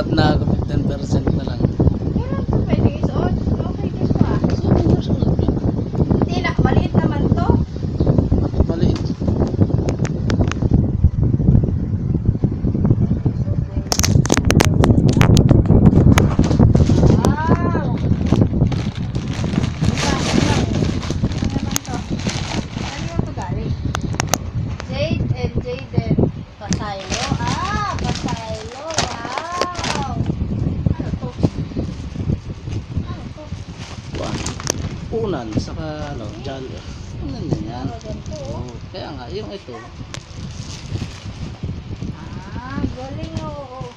Salamat na, Kapitan Persen. unan saka ano dyan. Unan na yan. Oh, kaya nga yung ito. Ah galing oh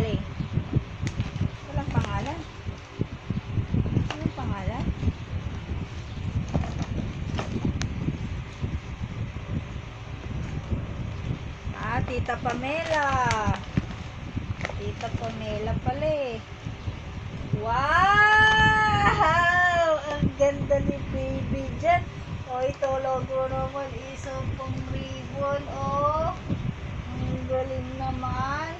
Bale. Eh. Walang pangalan. Walang pangalan. Ah, Tita Pamela. Tita Pamela pala eh. Wow! Ang ganda ni baby dyan. O, ito logo naman. Isang pang ribbon. O, oh. ang galing naman.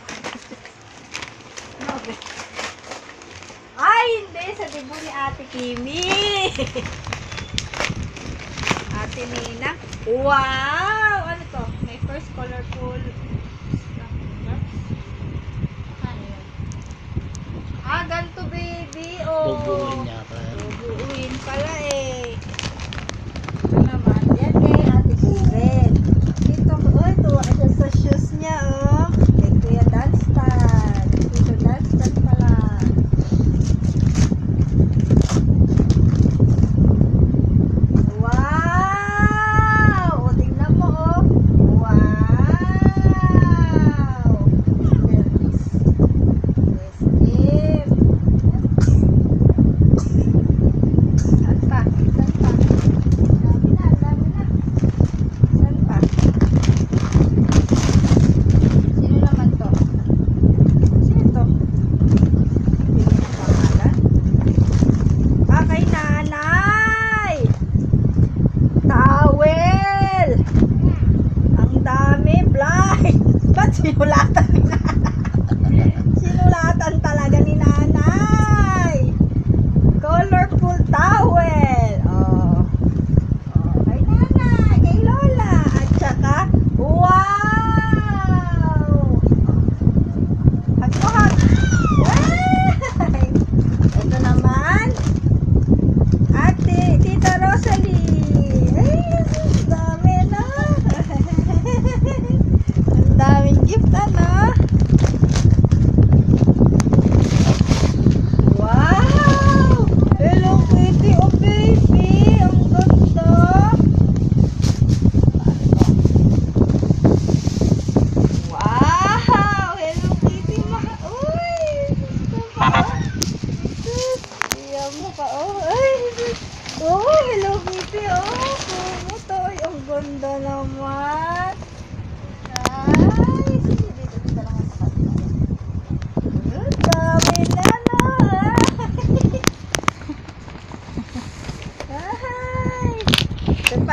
Grabe. Ay, hindi. Sa dibo ni Ate Kimi. Ate Nina. Wow! Ano to? May first colorful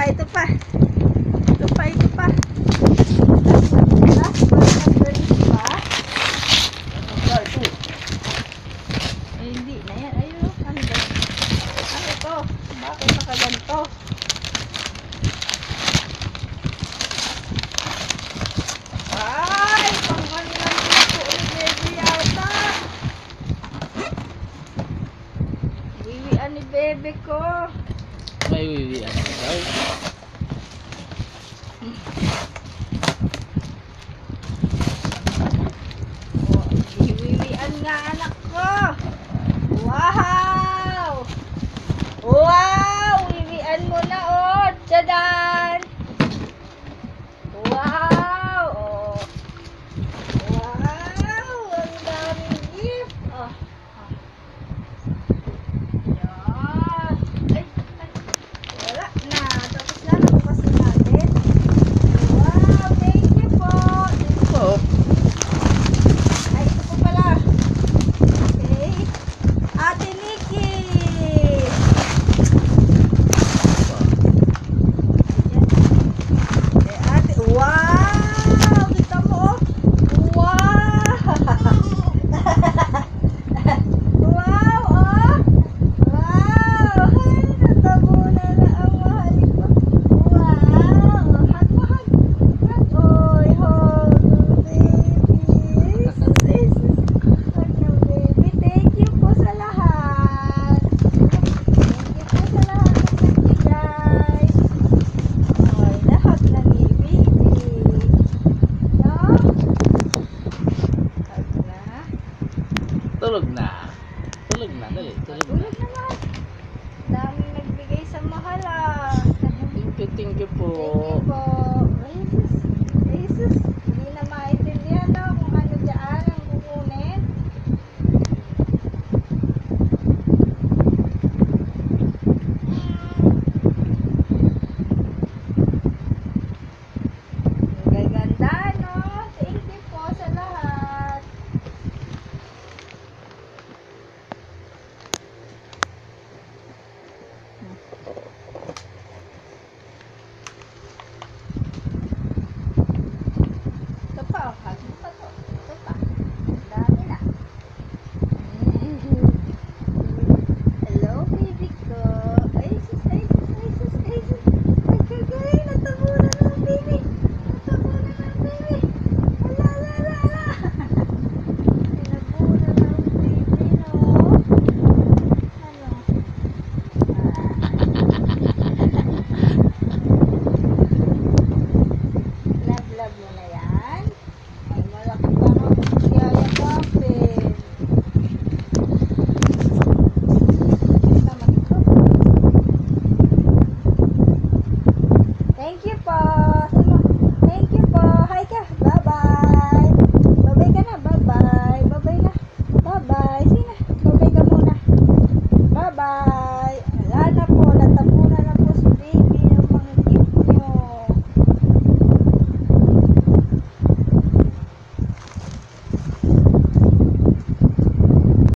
ไปตุ๊บไปตุ๊บไปตุ๊บไป